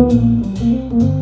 Música